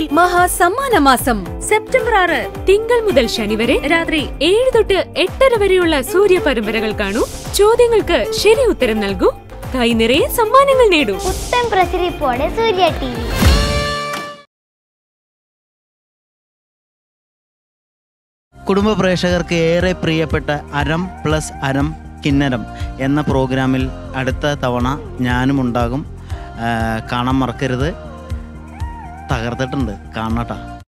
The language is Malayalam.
സൂര്യയിൽ മഹാ സമ്മാന മാസം സെപ്റ്റംബർ ആറ് തിങ്കൾ മുതൽ ശനി വരെ രാത്രി ഏഴ് തൊട്ട് എട്ടര വരെയുള്ള സൂര്യ പരമ്പരകൾ കാണൂ. ചോദ്യങ്ങൾക്ക് ശരി ഉത്തരം നൽകൂ. കൈ നിറയെ സമ്മാനങ്ങൾ നേടൂ. പ്രസരിപ്പോടെ സൂര്യ ടി വി. കുടുംബ പ്രേക്ഷകർക്ക് ഏറെ പ്രിയപ്പെട്ട അരം പ്ലസ് അരം കിന്നരം എന്ന പ്രോഗ്രാമിൽ അടുത്ത തവണ ഞാനും ഉണ്ടാകും. കാണാൻ മറക്കരുത്. തകർത്തിട്ടുണ്ട്. കാണട്ടാ